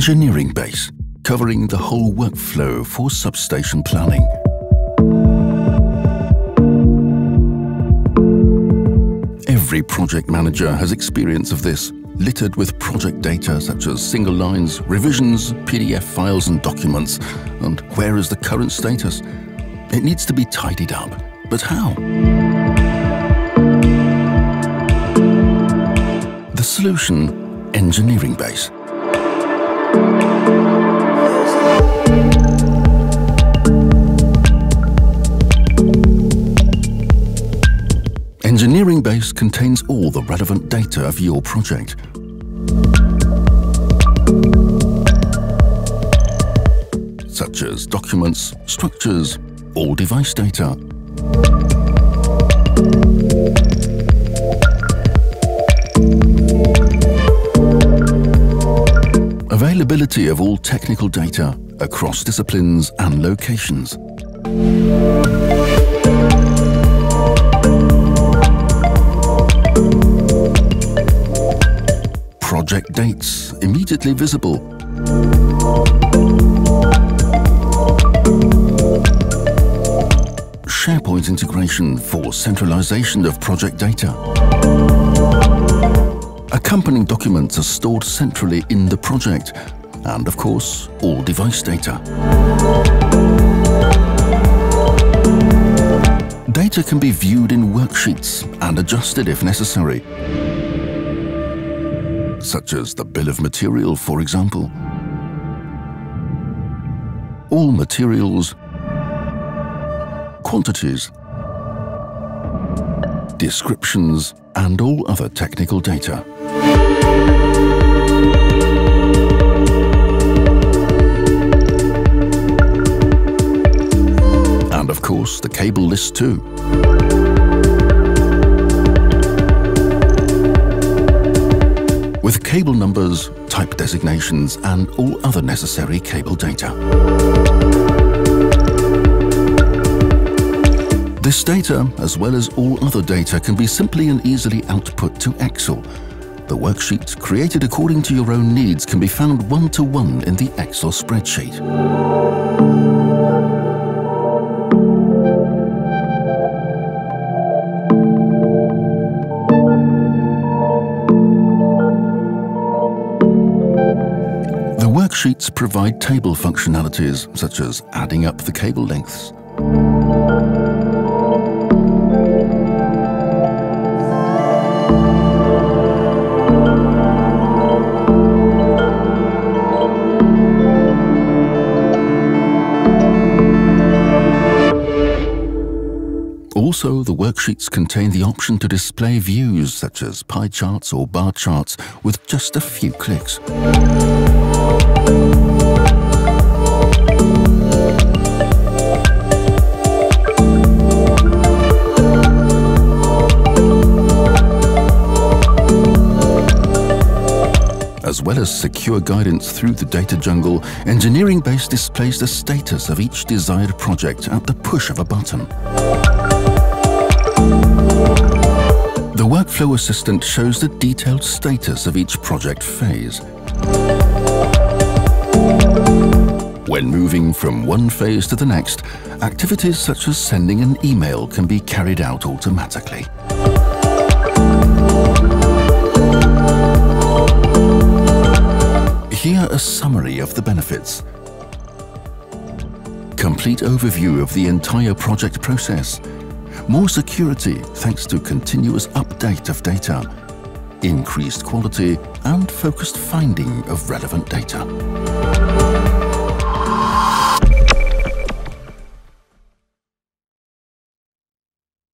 Engineering Base, covering the whole workflow for substation planning. Every project manager has experience of this, littered with project data such as single lines, revisions, PDF files and documents. And where is the current status? It needs to be tidied up. But how? The solution, Engineering Base. Engineering Base contains all the relevant data of your project. Such as documents, structures, all device data. Availability of all technical data across disciplines and locations. project dates immediately visible. SharePoint integration for centralization of project data. Accompanying documents are stored centrally in the project and, of course, all device data. Data can be viewed in worksheets and adjusted if necessary such as the bill of material, for example. All materials, quantities, descriptions, and all other technical data. The cable list too. with cable numbers, type designations and all other necessary cable data. This data, as well as all other data, can be simply and easily output to Excel. The worksheet, created according to your own needs, can be found one-to-one -one in the Excel spreadsheet. Worksheets provide table functionalities such as adding up the cable lengths. Also, the worksheets contain the option to display views such as pie charts or bar charts with just a few clicks. As well as secure guidance through the data jungle, Engineering Base displays the status of each desired project at the push of a button. The Workflow Assistant shows the detailed status of each project phase. When moving from one phase to the next, activities such as sending an email can be carried out automatically. Summary of the benefits. Complete overview of the entire project process. More security thanks to continuous update of data. Increased quality and focused finding of relevant data.